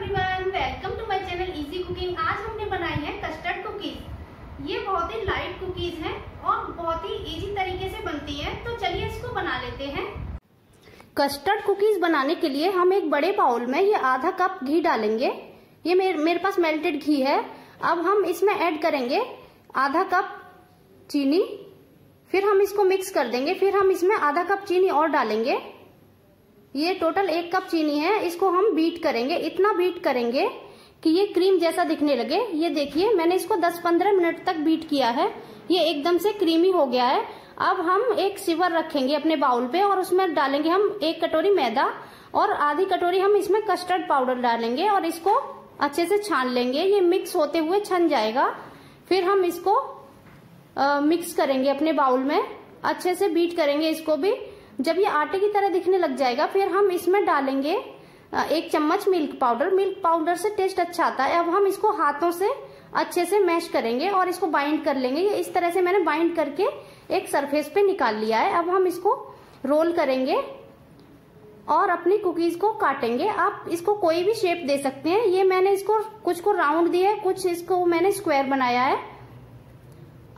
Everyone welcome to my channel easy cooking आज हमने बनाई है कस्टर्ड कुकीज ये बहुत ही लाइट कुकीज हैं और बहुत ही इजी तरीके से बनती है। तो चलिए इसको बना लेते हैं। कस्टर्ड कुकीज बनाने के लिए हम एक बड़े बाउल में ये आधा कप घी डालेंगे। ये मेरे मेरे पास मेल्टेड घी है। अब हम इसमें ऐड करेंगे आधा कप चीनी। फिर हम इसको मिक्स कर देंगे। फिर हम इसमें आधा कप चीनी और डालेंगे। ये टोटल एक कप चीनी है इसको हम बीट करेंगे इतना बीट करेंगे कि ये क्रीम जैसा दिखने लगे। ये देखिए मैंने इसको 10-15 मिनट तक बीट किया है। ये एकदम से क्रीमी हो गया है। अब हम एक सिवर रखेंगे अपने बाउल पे और उसमें डालेंगे हम एक कटोरी मैदा और आधी कटोरी हम इसमें कस्टर्ड पाउडर डालेंगे और इसको अच्छे से छान लेंगे। ये मिक्स होते हुए छन जाएगा। फिर हम इसको आ, मिक्स करेंगे अपने बाउल में। अच्छे से बीट करेंगे इसको भी। जब ये आटे की तरह दिखने लग जाएगा, फिर हम इसमें डालेंगे एक चम्मच मिल्क पाउडर मिल्क पाउडर से टेस्ट अच्छा आता है। अब हम इसको हाथों से अच्छे से मैश करेंगे और इसको बाइंड कर लेंगे। ये इस तरह से मैंने बाइंड करके एक सरफेस पे निकाल लिया है। अब हम इसको रोल करेंगे और अपनी कुकीज को काटेंगे। आप इसको कोई भी शेप दे सकते हैं। ये मैंने इसको, कुछ को राउंड दिया है, कुछ इसको मैंने स्क्वायर बनाया है।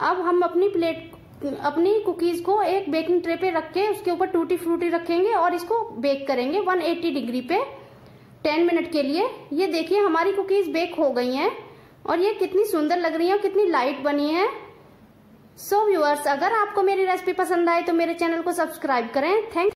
अब हम अपनी प्लेट अपनी कुकीज को एक बेकिंग ट्रे पे रख के उसके ऊपर टूटी फ्रूटी रखेंगे और इसको बेक करेंगे 180 डिग्री पे। 10 मिनट के लिए। ये देखिए, हमारी कुकीज बेक हो गई हैं और ये कितनी सुंदर लग रही है और कितनी लाइट बनी है। सो so व्यूअर्स अगर आपको मेरी रेसिपी पसंद आए तो मेरे चैनल को सब्सक्राइब करें। थैंक